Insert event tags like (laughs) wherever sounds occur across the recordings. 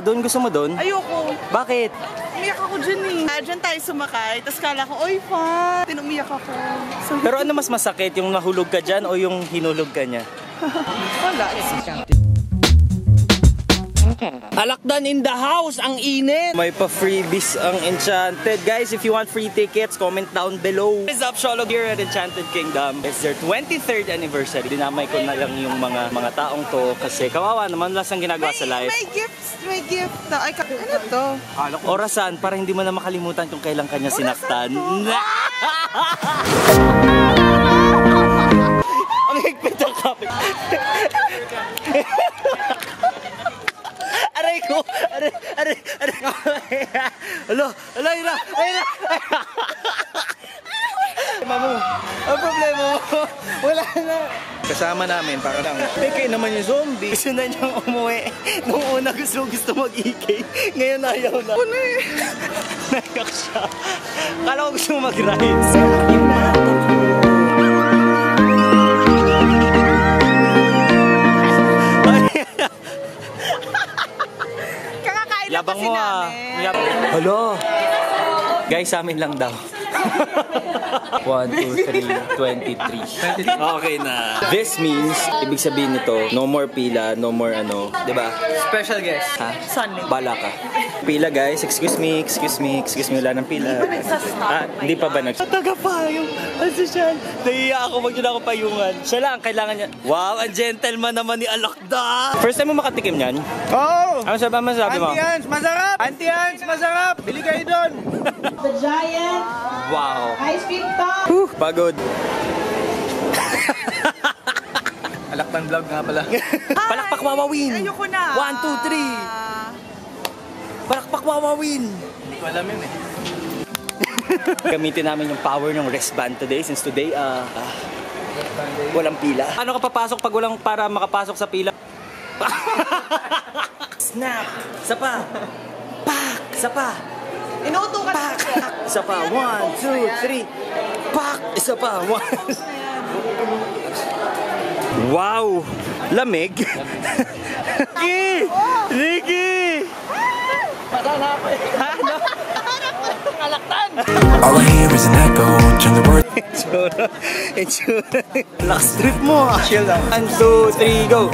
Doon gusto mo doon? Ayoko. Bakit? Umiyak ako dyan eh. Ah, Dyan tayo sumakay. Tapos kala ko, oy, fun. Tinumiyak ako. So, Pero ano mas masakit, yung nahulog ka dyan o yung hinulog ka niya? (laughs) wala. Alakdan in the house, ang init! May pa freebies ang Enchanted. Guys, if you want free tickets, comment down below. What is up, Sholog here at Enchanted Kingdom. It's their 23rd anniversary. Dinamay ko na lang yung mga mga taong to kasi kawawa naman lang ang ginagawa sa May, life. may gifts. May gift. Na, ay, ano to? Orasan, para hindi mo na makalimutan kung kailan kanya sinaktan. Ang (laughs) Alo! Alo! Ira! Ira! Mamu, ang problema mo, wala na. Kasama namin para lang. Peke naman yung zombie. Gusto na niyang umuwi. Nung una gusto gusto mag-ikay. Ngayon ayaw na. Ano eh? (laughs) Naiyak siya. Kala ko gusto mag-rides. Yabang mo ah. Yab Hello. Guys, sa amin lang daw. 1, 2, 3, 23. Okay na. This means, ibig sabihin nito, no more pila, no more ano, di ba? Special guest. Ha? Sunday. Bala ka. Pila guys, excuse me, excuse me, excuse me, wala ng pila. Ah, hindi pa ba nag... Taga pa yung asosyan. Nahiya ako, wag yun ako payungan. Siya lang, kailangan niya. Wow, ang gentleman naman ni Alakda. First time mo makatikim yan? Oh! Ano sabi, ano sabi mo? Auntie Hans, masarap! Auntie Hans, masarap! Bili kayo doon! The Giant Wow. Ice Cream Top. Whew, pagod. (laughs) Alakpan vlog nga pala. (laughs) Palakpak wawawin. Ayoko na. One, two, three. Palakpak wawawin. Hindi ko alam yun eh. (laughs) Gamitin namin yung power ng wristband today since today ah ah, walang pila. Ano ka papasok pag walang para makapasok sa pila? Snap! Isa pa! Pak! Isa pa! Inuuto ka Pak! Isa pa! One, two, three! Pak! Isa pa! One! Wow! Lamig! Ricky! Ricky! All I hear is an echo. Turn the word. Itsura. Itsura. Last trip mo ah. One, two, three, go.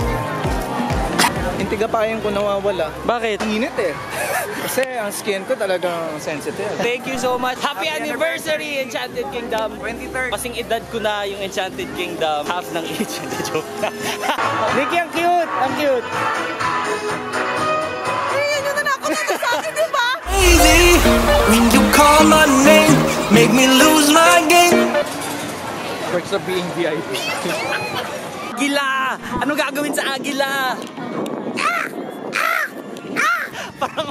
Yung tigapayan ko nawawala. Bakit? Init eh. (laughs) Kasi ang skin ko talagang sensitive. Thank you so much. Happy, anniversary, Enchanted Kingdom. 23rd. Kasing edad ko na yung Enchanted Kingdom. Half ng (laughs) age. Hindi, joke na. (laughs) Ricky, ang cute! Ang cute! Eh, yan yung nanakot na sa akin, di ba? Crazy when you call my name, make me lose my game. Perks of being VIP. Agila! Ano gagawin sa agila? Parang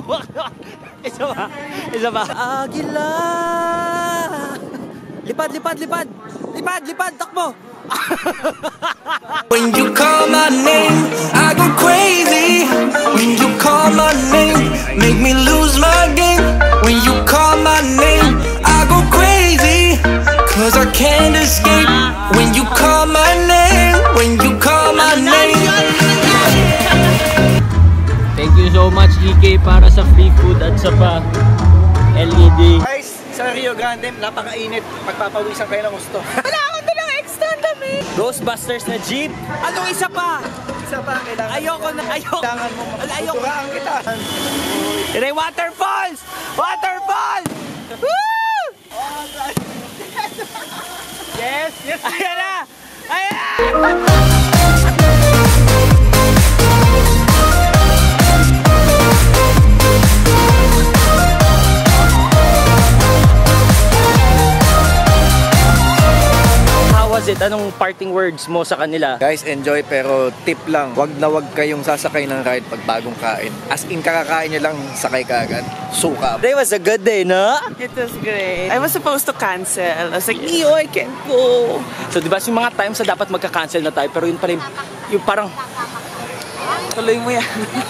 Isa ba? Isa ba? Agila! Lipad, lipad, lipad! Lipad, lipad! Takbo! When you call my name, I go crazy. When you call my name, make me lose my game. When you call my name, I go crazy. Cause I can't escape. When you call my name, so much, EK, para sa free food at sa pa LED. Guys, sa Rio Grande, napakainit. Magpapawisan kayo ng gusto. (laughs) Wala akong dalang extra dami. Ghostbusters na jeep. Anong isa pa? Isa pa, kailangan Ayoko na, ayoko. Kailangan mo ayoko. Tuturaan kita. Inay, waterfalls! Waterfalls! Woo! (laughs) Yes, yes. Ayan na! Ayan! It? Anong parting words mo sa kanila? Guys, enjoy pero tip lang, wag na wag kayong sasakay ng ride pag bagong kain. As in, kakakain nyo lang, sakay ka agad. Suka. Today was a good day, no? It was great. I was supposed to cancel. I was like, Iyo, I can't go. So, di ba, yung mga times na dapat magka-cancel na tayo, pero yun pa rin, yung parang, Tuloy mo yan.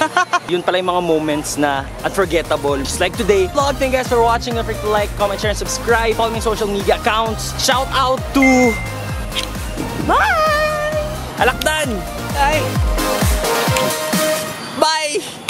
(laughs) yun pala yung mga moments na unforgettable. Just like today. Vlog, thank you guys for watching. Don't forget to like, comment, share, and subscribe. Follow me on social media accounts. Shout out to... Bye! Alakdan! Bye! Bye!